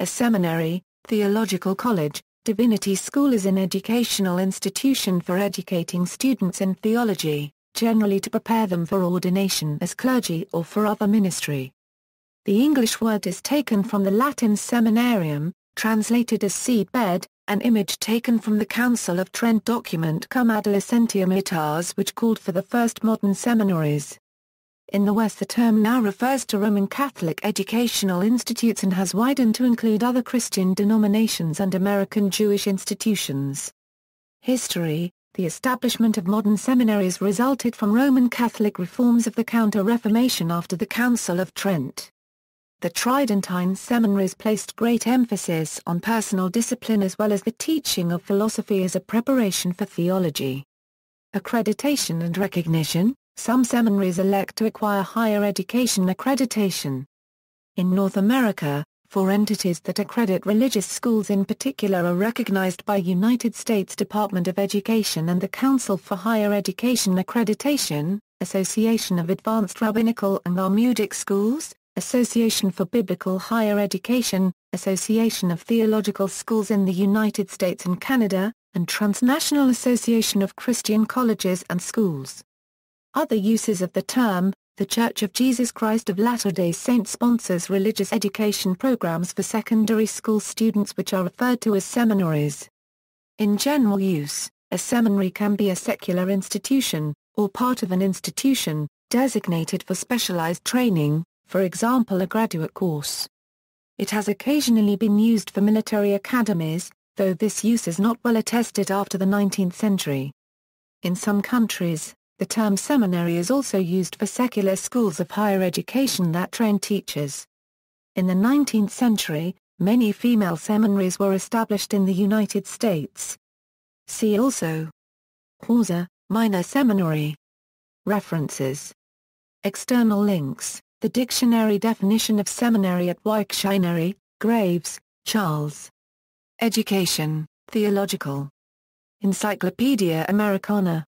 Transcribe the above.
a seminary, theological college, divinity school is an educational institution for educating students in theology, generally to prepare them for ordination as clergy or for other ministry. The English word is taken from the Latin seminarium, translated as seedbed, an image taken from the Council of Trent document Cum Adolescentium Itatis which called for the first modern seminaries. In the West the term now refers to Roman Catholic educational institutes and has widened to include other Christian denominations and American Jewish institutions. History The establishment of modern seminaries resulted from Roman Catholic reforms of the Counter-Reformation after the Council of Trent. The Tridentine seminaries placed great emphasis on personal discipline as well as the teaching of philosophy as a preparation for theology. Accreditation and recognition Some seminaries elect to acquire higher education accreditation. In North America, four entities that accredit religious schools in particular are recognized by United States Department of Education and the Council for Higher Education Accreditation, Association of Advanced Rabbinical and Talmudic Schools, Association for Biblical Higher Education, Association of Theological Schools in the United States and Canada, and Transnational Association of Christian Colleges and Schools. Other uses of the term, the Church of Jesus Christ of Latter-day Saints sponsors religious education programs for secondary school students which are referred to as seminaries. In general use, a seminary can be a secular institution, or part of an institution, designated for specialized training, for example a graduate course. It has occasionally been used for military academies, though this use is not well attested after the 19th century. In some countries, the term seminary is also used for secular schools of higher education that train teachers. In the 19th century, many female seminaries were established in the United States. See also Hawza, Minor Seminary. References External links the dictionary definition of seminary at Wiktionary, Graves, Charles. Education, Theological. Encyclopedia Americana.